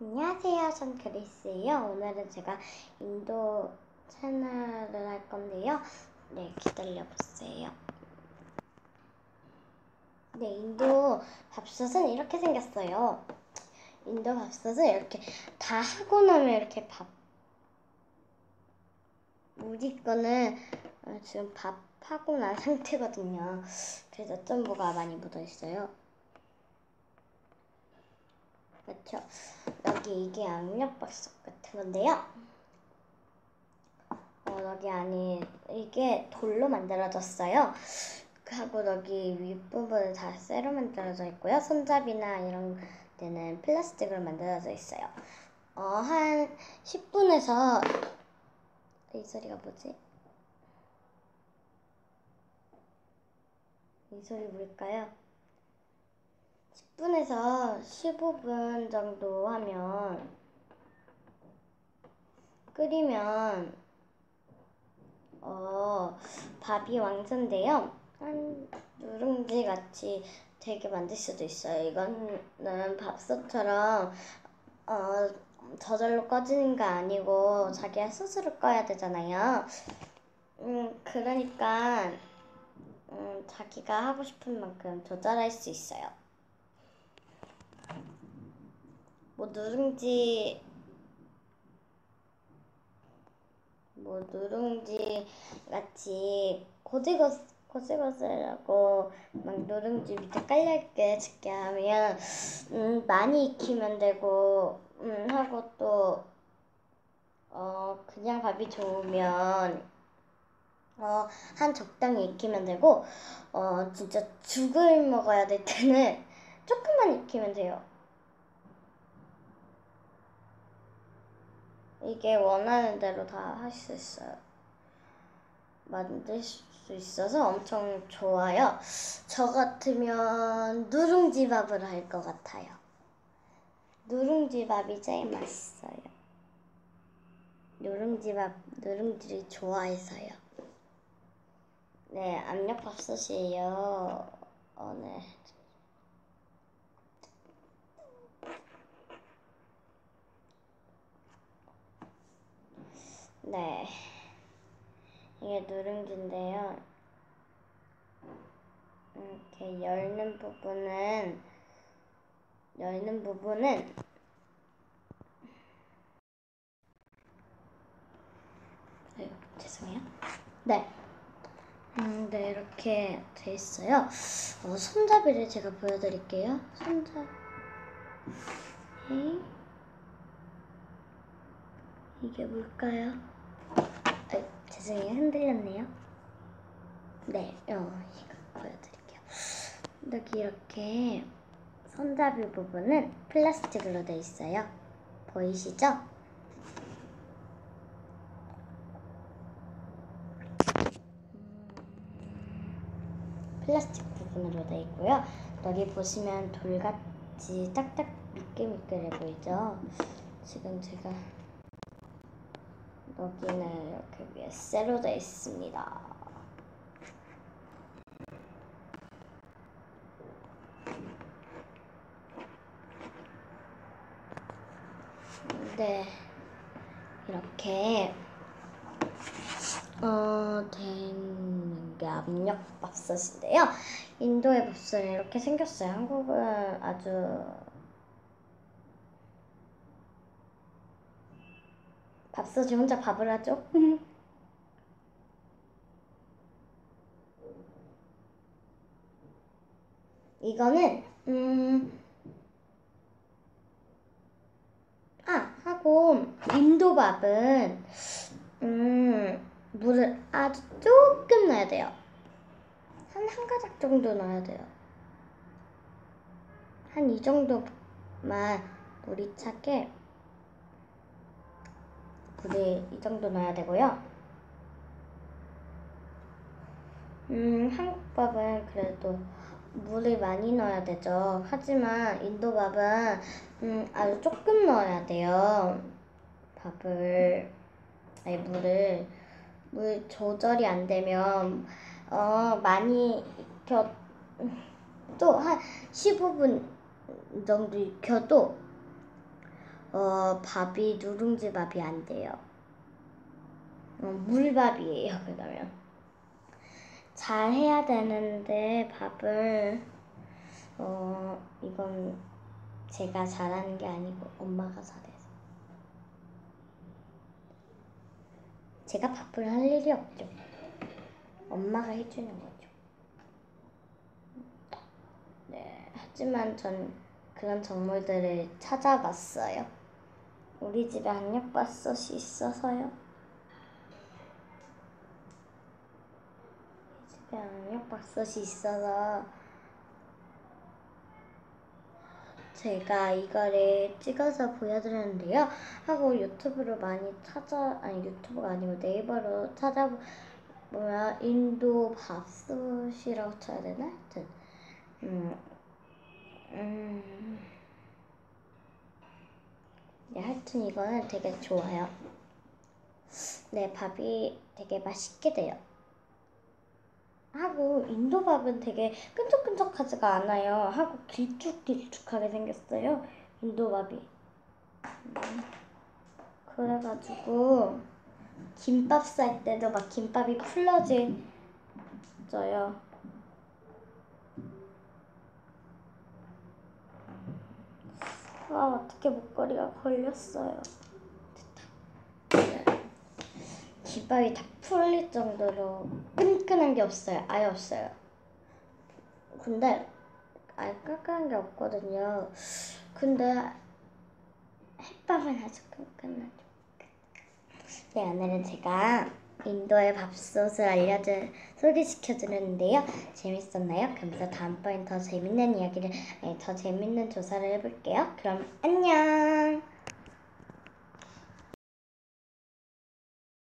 안녕하세요. 전 그리스예요. 오늘은 제가 인도 채널을 할 건데요. 네, 기다려보세요. 네, 인도 밥솥은 이렇게 생겼어요. 인도 밥솥은 이렇게 다 하고 나면 이렇게 밥. 우리 거는 어, 지금 밥 하고 난 상태거든요. 그래서 좀 뭐가 많이 묻어 있어요. 그렇죠. 여기 이게 압력밥솥 같은 건데요. 어, 여기 안에 이게 돌로 만들어졌어요. 하고 여기 윗부분은 다 쇠로 만들어져 있고요. 손잡이나 이런 데는 플라스틱으로 만들어져 있어요. 어, 한 10분에서 이 소리가 뭐지? 이 소리 뭘까요? 10분에서 15분 정도 하면 끓이면 어, 밥이 완성돼요. 한 누룽지 같이 되게 만들 수도 있어요. 이거는 밥솥처럼 어, 저절로 꺼지는 거 아니고 자기가 스스로 꺼야 되잖아요. 음, 그러니까 음, 자기가 하고 싶은 만큼 조절할 수 있어요. 뭐 누룽지 뭐 누룽지 같이 고지고 고지고스라고 막 누룽지 밑에 깔려있게 짓게 하면 음, 많이 익히면 되고 음, 하고 또 어, 그냥 밥이 좋으면 어, 한 적당히 익히면 되고 어, 진짜 죽을 먹어야 될 때는 조금만 익히면 돼요. 이게 원하는 대로 다 할 수 있어요. 만들 수 있어서 엄청 좋아요. 저 같으면 누룽지밥을 할 것 같아요. 누룽지밥이 제일 맛있어요. 누룽지밥, 누룽지를 좋아해서요. 네, 압력밥솥이에요. 어, 네. 네. 이게 누룽지인데요. 이렇게 열는 부분은, 열는 부분은, 아유, 죄송해요. 네. 음, 네, 이렇게 돼 있어요. 어, 손잡이를 제가 보여드릴게요. 손잡이. 이게 뭘까요? 아, 죄송해요. 흔들렸네요. 네, 어, 이거 보여드릴게요. 여기 이렇게 손잡이 부분은 플라스틱으로 돼 있어요. 보이시죠? 플라스틱 부분으로 되어 있고요. 여기 보시면 돌같이 딱딱 미끌미끌해 보이죠? 지금 제가 여기는 이렇게 위에 쇠로 되어 있습니다. 네, 이렇게 어, 된게 압력 밥솥인데요. 인도의 밥솥은 이렇게 생겼어요. 한국은 아주 밥솥이 혼자 밥을 하죠. 이거는 음, 아 하고 인도밥은 음, 물을 아주 조금 넣어야 돼요. 한 한 가닥 정도 넣어야 돼요. 한 이 정도만 물이 차게 물을 이 정도 넣어야 되고요. 음, 한국밥은 그래도 물을 많이 넣어야 되죠. 하지만 인도밥은 음, 아주 조금 넣어야 돼요. 밥을 아니 물을 물 조절이 안 되면 어, 많이 익혀 또한 15분 정도 익혀도 어, 밥이 누룽지 밥이 안 돼요. 어, 물밥이에요, 그러면. 잘 해야 되는데 밥을 어 이건 제가 잘하는 게 아니고 엄마가 잘해서 제가 밥을 할 일이 없죠. 엄마가 해주는 거죠. 네, 하지만 전 그런 정물들을 찾아봤어요. 우리 집에 한약밥솥이 있어서요. 집에 한약밥솥이 있어서 제가 이거를 찍어서 보여드렸는데요. 하고 유튜브로 많이 찾아 아니 유튜브가 아니고 네이버로 찾아보면 인도 밥솥이라고 쳐야 되나? 하여튼 음, 음. 네, 하여튼 이거는 되게 좋아요. 네, 밥이 되게 맛있게 돼요. 하고 인도 밥은 되게 끈적끈적하지가 않아요. 하고 길쭉길쭉하게 생겼어요. 인도 밥이. 음. 그래가지고 김밥 쌀 때도 막 김밥이 풀러져요. 아 어떻게 목걸이가 걸렸어요. 됐다. 네. 김밥이 다 풀릴 정도로 끈끈한 게 없어요. 아예 없어요. 근데 아예 끈끈한 게 없거든요. 근데 햇밥은 아주 끈끈하죠. 네, 오늘은 제가 인도의 밥솥을 알려드 소개시켜 드렸는데요. 재밌었나요? 그러면서 다음번엔 더 재밌는 이야기를, 아니, 더 재밌는 조사를 해볼게요. 그럼 안녕!